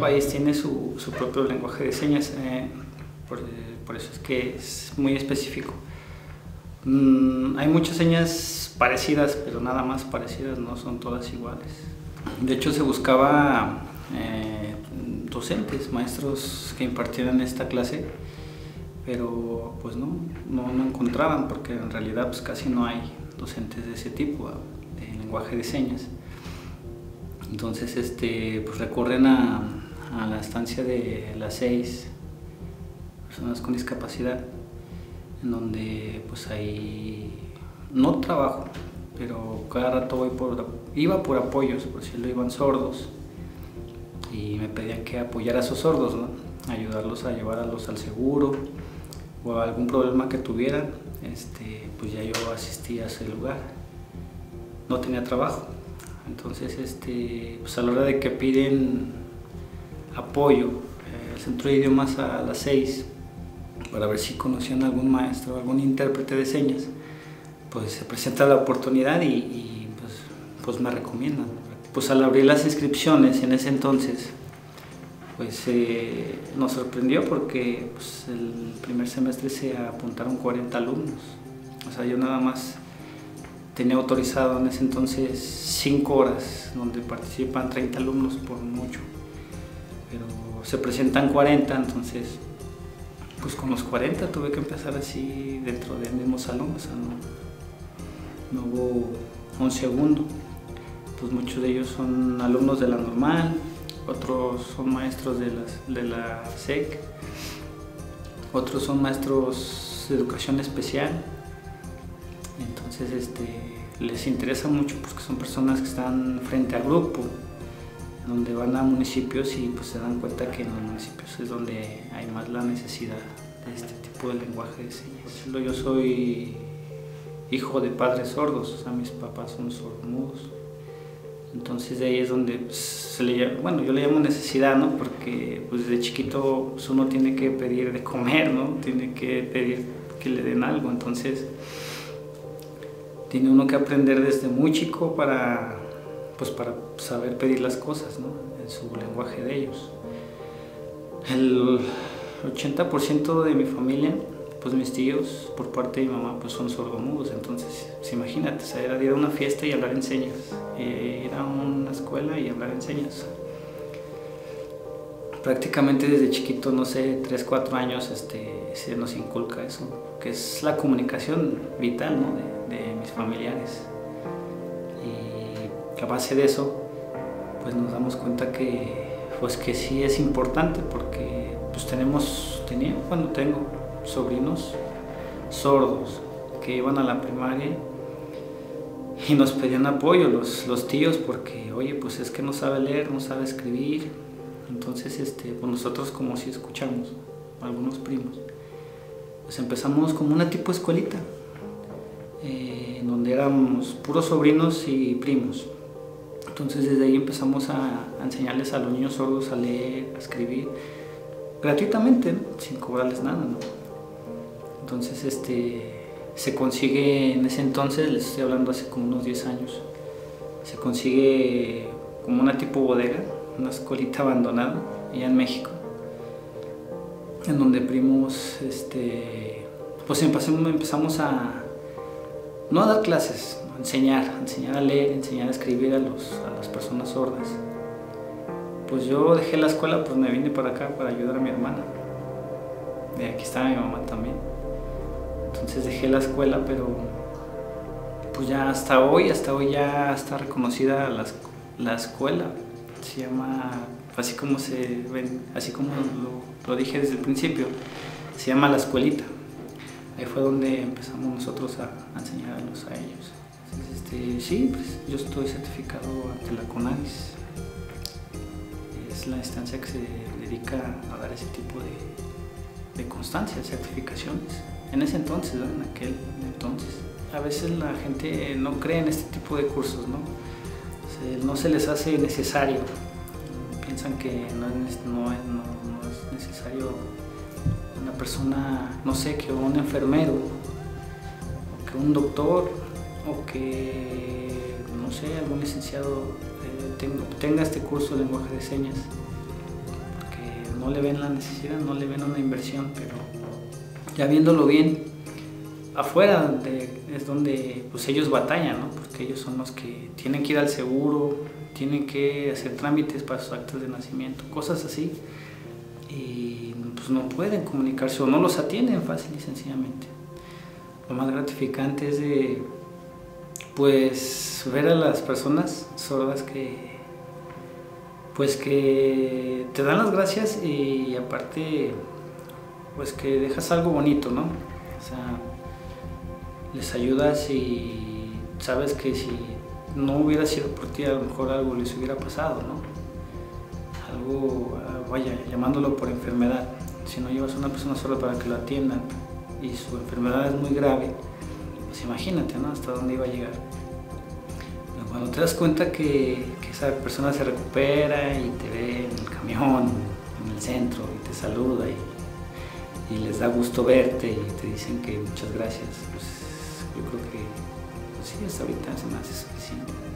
país tiene su, su propio lenguaje de señas, eh, por, por, eso es que es muy específico. Mm, hay muchas señas parecidas, pero nada más parecidas, no son todas iguales. De hecho, se buscaba eh, docentes, maestros que impartieran esta clase, pero pues no, no, no, encontraban, porque en realidad pues casi no hay docentes de ese tipo, de lenguaje de señas. Entonces, este, pues recurren a, a la estancia de las seis personas con discapacidad, en donde pues ahí no trabajo, pero cada rato voy por, iba por apoyos, por si lo iban sordos, y me pedían que apoyara a esos sordos, ayudarlos a llevarlos al seguro o a algún problema que tuvieran, este, pues ya yo asistía a ese lugar. No tenía trabajo, entonces este, pues a la hora de que piden apoyo, eh, el centro de idiomas a las 6, para ver si conocían algún maestro, algún intérprete de señas, pues se presenta la oportunidad y, pues, pues, me recomiendan. Pues al abrir las inscripciones en ese entonces, pues eh, nos sorprendió porque pues, el primer semestre se apuntaron 40 alumnos. O sea, yo nada más tenía autorizado en ese entonces 5 horas, donde participan 30 alumnos por mucho. Pero se presentan 40, entonces pues con los 40 tuve que empezar así dentro del mismo salón, o sea, no, no hubo un segundo. Pues muchos de ellos son alumnos de la normal, otros son maestros de, de la SEC, otros son maestros de educación especial. Entonces este, les interesa mucho porque son personas que están frente al grupo, donde van a municipios y pues se dan cuenta que en los municipios es donde hay más la necesidad de este tipo de lenguaje de señas. Yo soy hijo de padres sordos, o sea, mis papás son sordomudos. Entonces de ahí es donde se le llama, bueno, yo le llamo necesidad, ¿no? Porque pues desde chiquito pues, uno tiene que pedir de comer, ¿no? Tiene que pedir que le den algo, entonces tiene uno que aprender desde muy chico para pues para saber pedir las cosas ¿no? en su lenguaje de ellos. El 80% de mi familia, pues mis tíos por parte de mi mamá pues son sordomudos, entonces pues, imagínate, era ir a una fiesta y hablar en señas, eh, ir a una escuela y hablar en señas. Prácticamente desde chiquito, no sé, 3, 4 años este, se nos inculca eso, que es la comunicación vital ¿no? de, de mis familiares a base de eso, pues nos damos cuenta que, pues que sí es importante porque pues tenemos, tenía, cuando tengo sobrinos sordos que iban a la primaria y nos pedían apoyo los, los tíos porque, oye, pues es que no sabe leer, no sabe escribir. Entonces, este, pues nosotros como si escuchamos, algunos primos, pues empezamos como una tipo escuelita, eh, donde éramos puros sobrinos y primos. Entonces desde ahí empezamos a, enseñarles a los niños sordos a leer, a escribir, gratuitamente, sin cobrarles nada. ¿no? Entonces este, se consigue en ese entonces, les estoy hablando hace como unos 10 años, se consigue como una tipo bodega, una escuelita abandonada allá en México, en donde primos, este, pues empezamos, a, no a dar clases, enseñar, enseñar a leer, enseñar a escribir a, los, a las personas sordas. Pues yo dejé la escuela, pues me vine para acá para ayudar a mi hermana. De aquí estaba mi mamá también. Entonces dejé la escuela, pero pues ya hasta hoy, hasta hoy ya está reconocida la, la escuela. Se llama, así como se ven, así como lo, dije desde el principio, se llama La Escuelita. Ahí fue donde empezamos nosotros a, a enseñarlos a ellos. Este, sí, pues yo estoy certificado ante la CONADIS. Es la instancia que se dedica a dar ese tipo de, de constancias, certificaciones. En ese entonces, en aquel entonces. A veces la gente no cree en este tipo de cursos, ¿no? Se, no se les hace necesario. Piensan que no es, no, no, no es necesario una persona, no sé, que un enfermero, o que un doctor, o que, no sé, algún licenciado eh, tenga, este curso de lenguaje de señas. no le ven la necesidad, no le ven una inversión, pero ya viéndolo bien, afuera es donde pues ellos batallan, ¿no? porque ellos son los que tienen que ir al seguro, tienen que hacer trámites para sus actos de nacimiento, cosas así, y pues no pueden comunicarse o no los atienden fácil y sencillamente. Lo más gratificante es de pues ver a las personas sordas que pues que te dan las gracias y aparte pues que dejas algo bonito, ¿no? O sea, les ayudas y sabes que si no hubiera sido por ti a lo mejor algo les hubiera pasado, ¿no? Algo, ah, vaya, llamándolo por enfermedad. Si no llevas a una persona sorda para que lo atiendan y su enfermedad es muy grave, pues imagínate, ¿no? Hasta dónde iba a llegar. cuando te das cuenta que, esa persona se recupera y te ve en el camión, en el centro, y te saluda y, les da gusto verte y te dicen que muchas gracias, pues yo creo que pues sí, hasta ahorita se me hace suficiente.